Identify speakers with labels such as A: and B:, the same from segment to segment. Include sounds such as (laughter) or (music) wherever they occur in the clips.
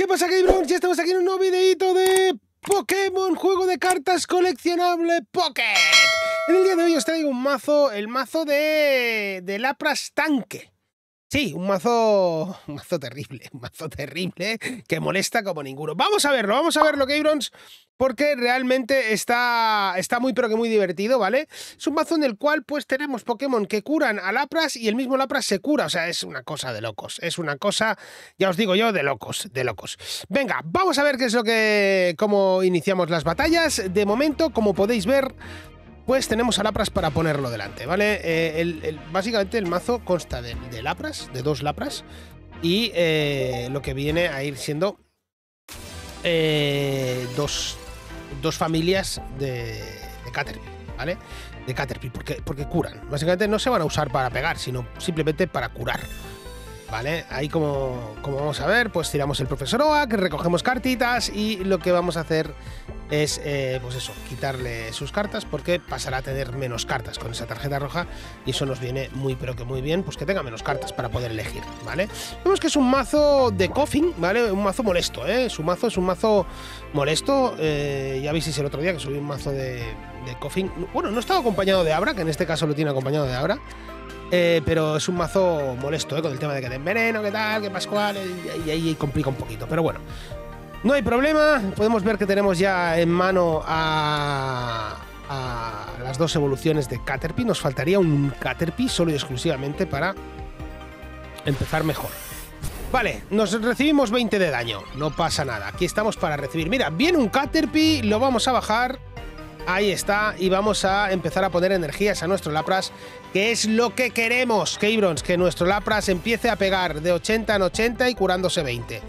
A: ¿Qué pasa, Gabrons? Ya estamos aquí en un nuevo videito de Pokémon, juego de cartas coleccionable Pocket. En el día de hoy os traigo un mazo, el mazo de, de Lapras Tanque. Sí, un mazo, un mazo terrible, un mazo terrible que molesta como ninguno. Vamos a verlo, vamos a verlo, Gabrons, porque realmente está, está muy pero que muy divertido, ¿vale? Es un mazo en el cual pues tenemos Pokémon que curan a Lapras y el mismo Lapras se cura, o sea, es una cosa de locos, es una cosa, ya os digo yo, de locos, de locos. Venga, vamos a ver qué es lo que, cómo iniciamos las batallas. De momento, como podéis ver, pues tenemos a Lapras para ponerlo delante, ¿vale? Eh, básicamente el mazo consta de, Lapras, de dos Lapras, y eh, lo que viene a ir siendo eh, dos, familias de, de Caterpie, ¿vale? De Caterpie, porque, porque curan. Básicamente no se van a usar para pegar, sino simplemente para curar. ¿Vale? Ahí como, como vamos a ver, pues tiramos el profesor Oak, recogemos cartitas y lo que vamos a hacer es, eh, pues eso, quitarle sus cartas porque pasará a tener menos cartas con esa tarjeta roja y eso nos viene muy pero que muy bien, pues que tenga menos cartas para poder elegir, ¿vale? Vemos que es un mazo de coffin, ¿vale? Un mazo molesto, ¿eh? Su mazo es un mazo molesto, eh, ya visteis el otro día que subí un mazo de, de coffin, bueno, no estaba acompañado de Abra, que en este caso lo tiene acompañado de Abra, eh, pero es un mazo molesto, ¿eh? Con el tema de que te enveneno, que tal, que pascual, y ahí complica un poquito. Pero bueno, no hay problema. Podemos ver que tenemos ya en mano a, las dos evoluciones de Caterpie. Nos faltaría un Caterpie solo y exclusivamente para empezar mejor. Vale, nos recibimos 20 de daño. No pasa nada. Aquí estamos para recibir. Mira, viene un Caterpie, lo vamos a bajar Ahí está, y vamos a empezar a poner energías a nuestro Lapras, que es lo que queremos, Keybronze, que nuestro Lapras empiece a pegar de 80 en 80 y curándose 20.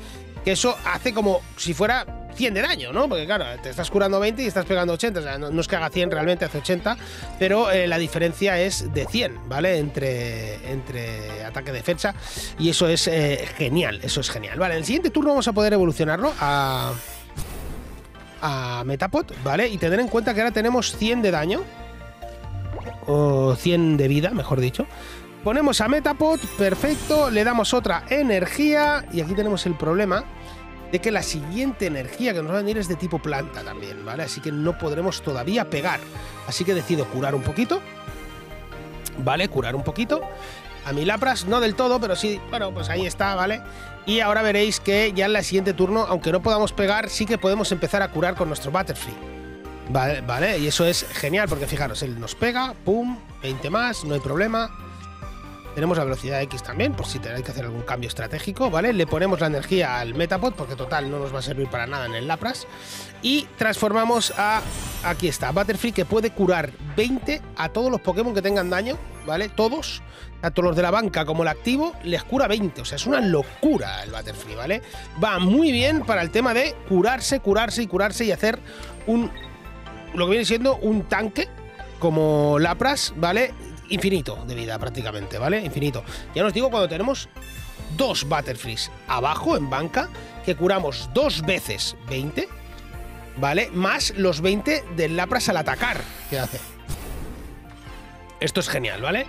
A: Que eso hace como si fuera 100 de daño, ¿no? Porque claro, te estás curando 20 y estás pegando 80, o sea, no, es que haga 100, realmente hace 80, pero eh, la diferencia es de 100, ¿vale? Entre, entre ataque-defensa, y eso es eh, genial, eso es genial. Vale, en el siguiente turno vamos a poder evolucionarlo a a Metapod, ¿vale? Y tener en cuenta que ahora tenemos 100 de daño. O 100 de vida, mejor dicho. Ponemos a Metapod, perfecto. Le damos otra energía. Y aquí tenemos el problema de que la siguiente energía que nos va a venir es de tipo planta también, ¿vale? Así que no podremos todavía pegar. Así que decido curar un poquito. ¿Vale? Curar un poquito a mi Lapras, no del todo, pero sí, bueno, pues ahí está, ¿vale? Y ahora veréis que ya en el siguiente turno, aunque no podamos pegar, sí que podemos empezar a curar con nuestro Butterfree. Vale, vale, y eso es genial, porque fijaros, él nos pega, pum, 20 más, no hay problema. Tenemos la velocidad X también, por si tenéis que hacer algún cambio estratégico, ¿vale? Le ponemos la energía al Metapod, porque total no nos va a servir para nada en el Lapras. Y transformamos a, aquí está, Butterfree, que puede curar 20 a todos los Pokémon que tengan daño, ¿vale? Todos, tanto los de la banca como el activo, les cura 20. O sea, es una locura el Butterfree, ¿vale? Va muy bien para el tema de curarse, curarse y curarse y hacer un... Lo que viene siendo un tanque como Lapras, ¿vale? Infinito de vida prácticamente, ¿vale? Infinito. Ya os digo cuando tenemos dos Butterfrees abajo en banca, que curamos dos veces 20, ¿vale? Más los 20 del Lapras al atacar que hace. Esto es genial, ¿vale?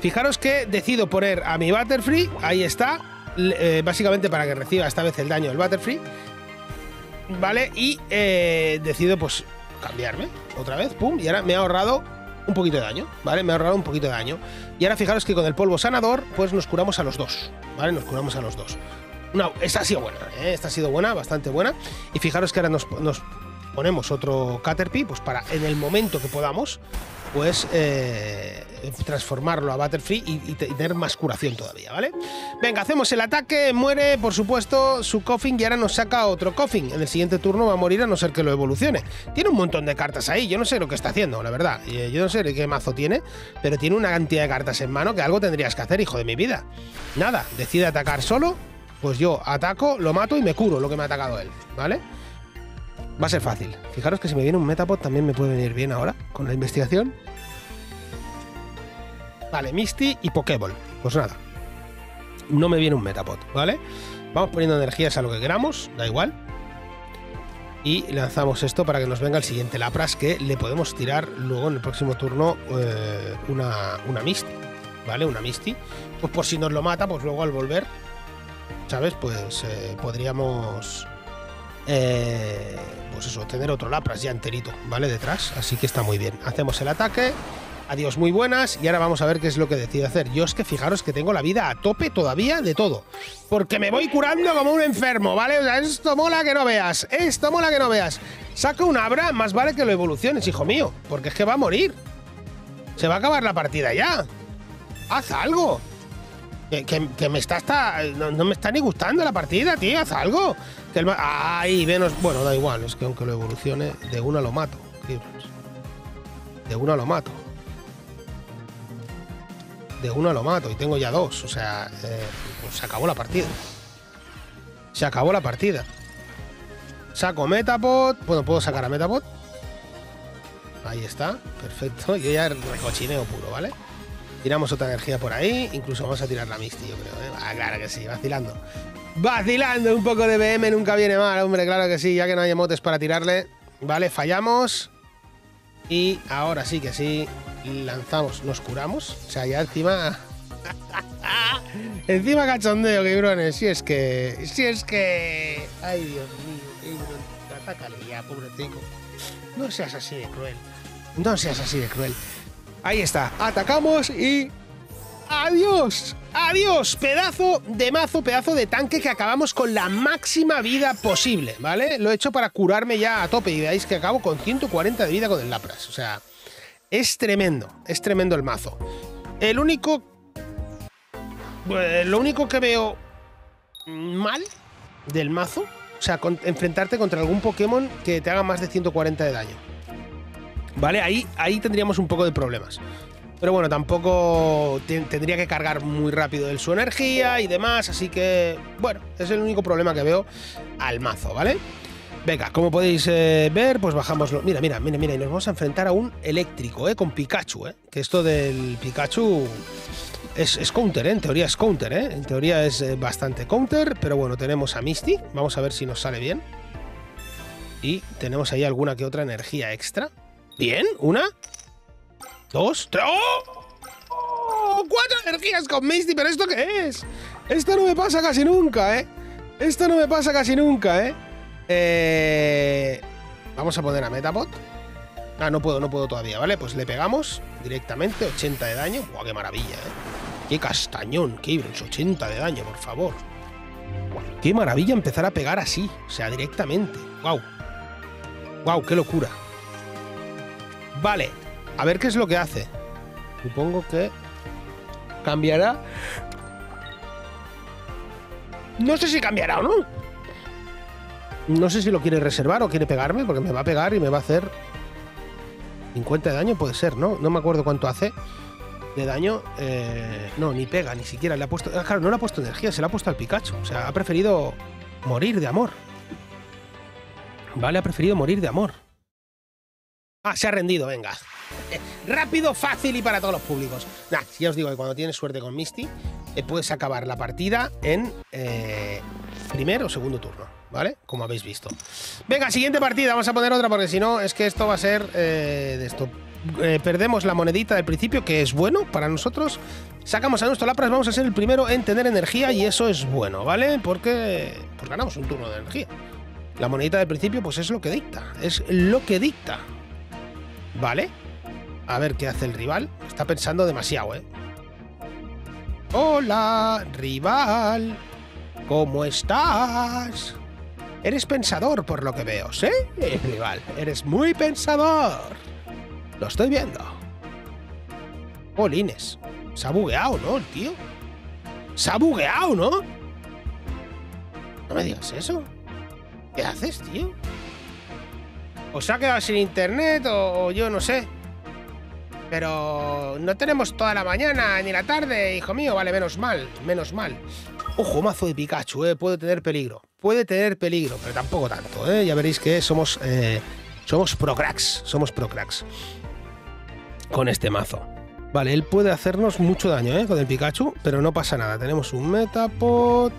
A: Fijaros que decido poner a mi Butterfree, ahí está, eh, básicamente para que reciba esta vez el daño del Butterfree, ¿vale? Y eh, decido pues cambiarme otra vez, pum, y ahora me ha ahorrado un poquito de daño, ¿vale? Me ha ahorrado un poquito de daño. Y ahora fijaros que con el polvo sanador, pues nos curamos a los dos, ¿vale? Nos curamos a los dos. No, esta ha sido buena, ¿eh? Esta ha sido buena, bastante buena. Y fijaros que ahora nos, nos ponemos otro Caterpie, pues para en el momento que podamos, pues eh, transformarlo a Butterfree y, tener más curación todavía, ¿vale? Venga, hacemos el ataque, muere, por supuesto, su Coffin y ahora nos saca otro Coffin. En el siguiente turno va a morir a no ser que lo evolucione. Tiene un montón de cartas ahí, yo no sé lo que está haciendo, la verdad. Eh, yo no sé qué mazo tiene, pero tiene una cantidad de cartas en mano que algo tendrías que hacer, hijo de mi vida. Nada, decide atacar solo, pues yo ataco, lo mato y me curo lo que me ha atacado él, ¿vale? Va a ser fácil. Fijaros que si me viene un Metapod también me puede venir bien ahora, con la investigación. Vale, Misty y Pokéball. Pues nada. No me viene un Metapod, ¿vale? Vamos poniendo energías a lo que queramos, da igual. Y lanzamos esto para que nos venga el siguiente Lapras, que le podemos tirar luego en el próximo turno eh, una, una Misty, ¿vale? Una Misty. Pues por si nos lo mata, pues luego al volver ¿sabes? Pues eh, podríamos, eh, pues eso, tener otro Lapras ya enterito, ¿vale? Detrás, así que está muy bien. Hacemos el ataque, adiós muy buenas, y ahora vamos a ver qué es lo que decide hacer. Yo es que fijaros que tengo la vida a tope todavía de todo, porque me voy curando como un enfermo, ¿vale? Esto mola que no veas, esto mola que no veas. Saca un Abra, más vale que lo evoluciones, hijo mío, porque es que va a morir. Se va a acabar la partida ya. Haz algo. Que, me está hasta. No, me está ni gustando la partida, tío. Haz algo. Que el, ay, menos. Bueno, da igual. Es que aunque lo evolucione, de una lo mato. De una lo mato. De una lo mato. Y tengo ya dos. O sea, eh, pues se acabó la partida. Se acabó la partida. Saco Metapod. Bueno, puedo sacar a Metapod. Ahí está. Perfecto. Yo ya recochineo puro, ¿vale? Tiramos otra energía por ahí. Incluso vamos a tirar la Misty, yo creo. ¿eh? Ah, claro que sí, vacilando. Vacilando, un poco de BM nunca viene mal, hombre, claro que sí, ya que no hay emotes para tirarle. Vale, fallamos. Y ahora sí que sí, lanzamos, nos curamos. O sea, ya encima... (laughs) encima cachondeo, quebrones. Si es que... Si es que... Ay, Dios mío, Atácale ya, pobrecito. No seas así de cruel. No seas así de cruel. Ahí está, atacamos y... ¡Adiós! ¡Adiós! Pedazo de mazo, pedazo de tanque que acabamos con la máxima vida posible, ¿vale? Lo he hecho para curarme ya a tope y veáis que acabo con 140 de vida con el Lapras. O sea, es tremendo, es tremendo el mazo. El único... lo único que veo mal del mazo, o sea, enfrentarte contra algún Pokémon que te haga más de 140 de daño. ¿Vale? Ahí, ahí tendríamos un poco de problemas. Pero bueno, tampoco tendría que cargar muy rápido el su energía y demás, así que bueno, es el único problema que veo al mazo, ¿vale? Venga, como podéis eh, ver, pues bajamos... Mira, mira, mira, mira, y nos vamos a enfrentar a un eléctrico, ¿eh? Con Pikachu, ¿eh? Que esto del Pikachu es, counter, ¿eh? En teoría es counter, ¿eh? En teoría es eh, bastante counter, pero bueno, tenemos a Misty. Vamos a ver si nos sale bien. Y tenemos ahí alguna que otra energía extra. Bien, una, dos, tres. ¡Oh! ¡Cuatro energías con Misty! ¿Pero esto qué es? Esto no me pasa casi nunca, ¿eh? Esto no me pasa casi nunca, ¿eh? eh... Vamos a poner a Metapod. Ah, no puedo, no puedo todavía, ¿vale? Pues le pegamos directamente, 80 de daño. ¡Buah, qué maravilla, eh! ¡Qué castañón! ¡Qué 80 de daño, por favor! ¡Qué maravilla empezar a pegar así! O sea, directamente. ¡Wow! ¡Wow, qué locura! Vale, a ver qué es lo que hace. Supongo que cambiará. No sé si cambiará o no. No sé si lo quiere reservar o quiere pegarme, porque me va a pegar y me va a hacer 50 de daño, puede ser, ¿no? No me acuerdo cuánto hace de daño. Eh, no, ni pega, ni siquiera le ha puesto. Ah, claro, no le ha puesto energía, se le ha puesto al Pikachu. O sea, ha preferido morir de amor. Vale, ha preferido morir de amor. Ah, se ha rendido, venga. Rápido, fácil y para todos los públicos. Nah, ya os digo que cuando tienes suerte con Misty, eh, puedes acabar la partida en eh, primer o segundo turno, ¿vale? Como habéis visto. Venga, siguiente partida, vamos a poner otra porque si no, es que esto va a ser eh, de esto. perdemos la monedita del principio, que es bueno para nosotros. Sacamos a nuestro Lapras, vamos a ser el primero en tener energía y eso es bueno, ¿vale? Porque pues ganamos un turno de energía. La monedita del principio, pues es lo que dicta. Es lo que dicta. Vale. A ver qué hace el rival. Está pensando demasiado, ¿eh? Hola, rival. ¿Cómo estás? Eres pensador por lo que veo, ¿sí? (laughs) rival, eres muy pensador. Lo estoy viendo. Polines. Se ha bugueado, ¿no, el tío? Se ha bugueado, ¿no? No me digas eso. ¿Qué haces, tío? O se ha quedado sin internet o, yo no sé. Pero no tenemos toda la mañana ni la tarde, hijo mío. Vale, menos mal, menos mal. Ojo, mazo de Pikachu, eh, puede tener peligro. Puede tener peligro, pero tampoco tanto, eh. Ya veréis que somos, eh, somos pro cracks, somos pro cracks. Con este mazo. Vale, él puede hacernos mucho daño, eh, con el Pikachu, pero no pasa nada. Tenemos un Metapod.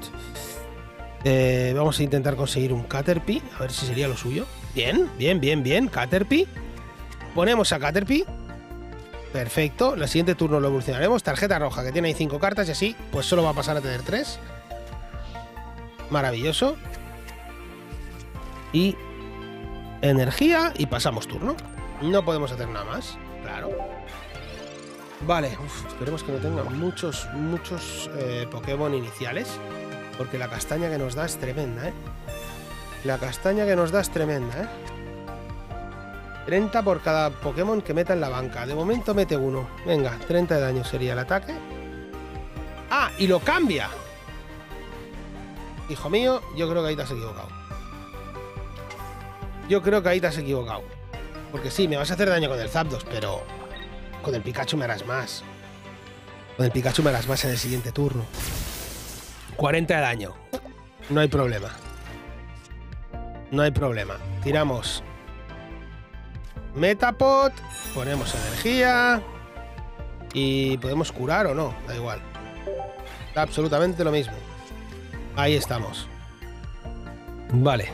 A: Eh, vamos a intentar conseguir un Caterpie, a ver si sería lo suyo. Bien, bien, bien, bien. Caterpie. Ponemos a Caterpie. Perfecto. El siguiente turno lo evolucionaremos. Tarjeta roja, que tiene ahí cinco cartas y así, pues solo va a pasar a tener tres. Maravilloso. Y energía y pasamos turno. No podemos hacer nada más. Claro. Vale, esperemos que no tenga muchos, muchos eh, Pokémon iniciales. Porque la castaña que nos da es tremenda, ¿eh? La castaña que nos da es tremenda, ¿eh? 30 por cada Pokémon que meta en la banca. De momento mete uno. Venga, 30 de daño sería el ataque. ¡Ah! Y lo cambia. Hijo mío, yo creo que ahí te has equivocado. Yo creo que ahí te has equivocado. Porque sí, me vas a hacer daño con el Zapdos, pero con el Pikachu me harás más. Con el Pikachu me harás más en el siguiente turno. 40 de daño. No hay problema. No hay problema. Tiramos Metapod, ponemos energía y podemos curar o no, da igual. Absolutamente lo mismo. Ahí estamos. Vale.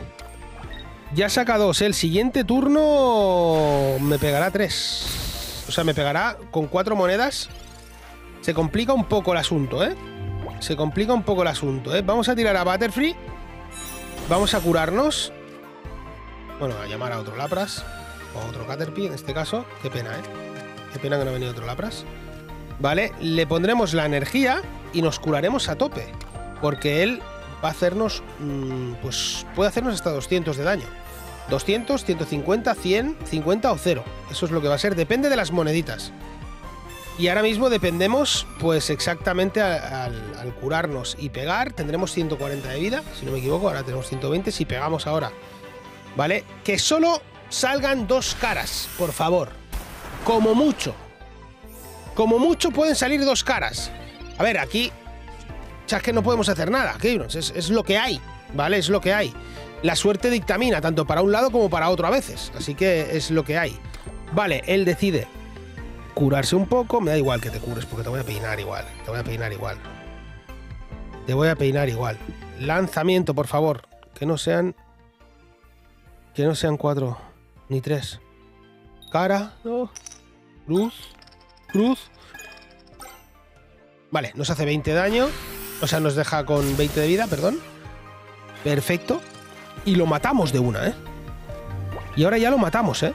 A: Ya saca dos. El siguiente turno me pegará tres. O sea, me pegará con cuatro monedas. Se complica un poco el asunto, ¿eh? Se complica un poco el asunto, ¿eh? Vamos a tirar a Butterfree. Vamos a curarnos. Bueno, a llamar a otro Lapras. O otro Caterpie en este caso. Qué pena, ¿eh? Qué pena que no ha venido otro Lapras. Vale, le pondremos la energía y nos curaremos a tope. Porque él va a hacernos... Mm, pues puede hacernos hasta 200 de daño. 200, 150, 100, 50 o 0. Eso es lo que va a ser. Depende de las moneditas. Y ahora mismo dependemos, pues exactamente al, curarnos y pegar, tendremos 140 de vida, si no me equivoco, ahora tenemos 120 si pegamos ahora. ¿Vale? Que solo salgan dos caras, por favor. Como mucho. Como mucho pueden salir dos caras. A ver, aquí... Ya es que no podemos hacer nada, es, es lo que hay, ¿vale? Es lo que hay. La suerte dictamina, tanto para un lado como para otro a veces. Así que es lo que hay. Vale, él decide curarse un poco. Me da igual que te cures, porque te voy a peinar igual. Te voy a peinar igual. Te voy a peinar igual. Lanzamiento, por favor. Que no sean... Que no sean cuatro ni tres. Cara, no. Cruz, cruz. Vale, nos hace 20 daño. O sea, nos deja con 20 de vida, perdón. Perfecto. Y lo matamos de una, ¿eh? Y ahora ya lo matamos, ¿eh?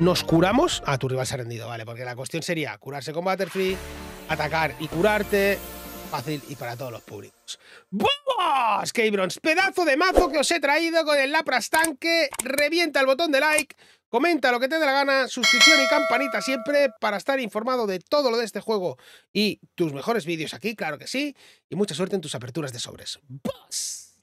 A: Nos curamos. Ah, tu rival se ha rendido, vale. Porque la cuestión sería curarse con Butterfree, atacar y curarte. Fácil y para todos los públicos. ¡Vamos! K-Bronze, pedazo de mazo que os he traído con el Lapras Tanque. Revienta el botón de like, comenta lo que te dé la gana, suscripción y campanita siempre para estar informado de todo lo de este juego y tus mejores vídeos aquí, claro que sí. Y mucha suerte en tus aperturas de sobres. ¡Boss!